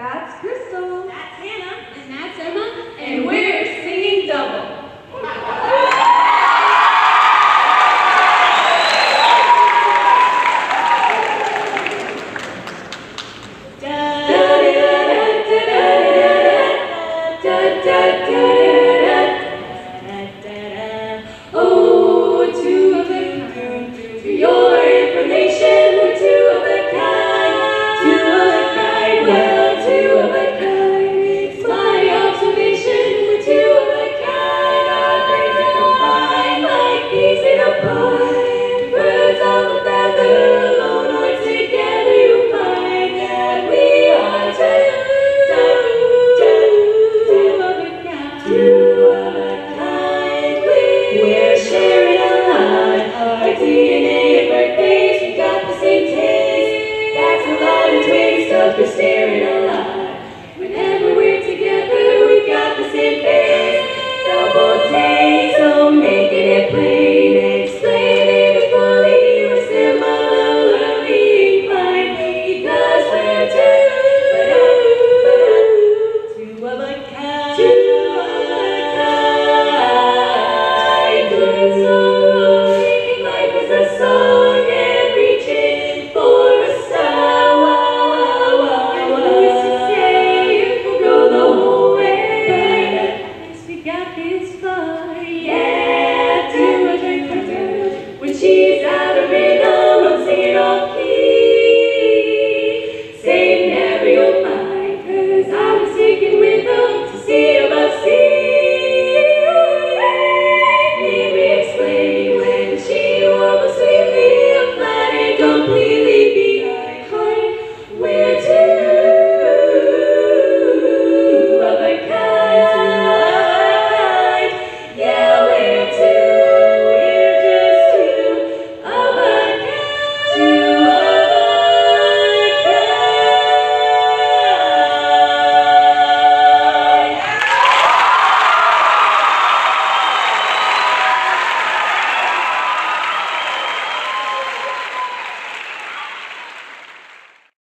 That's Crystal. That's Hannah. And that's Emma. And, and we're singing double. da da da da da da da by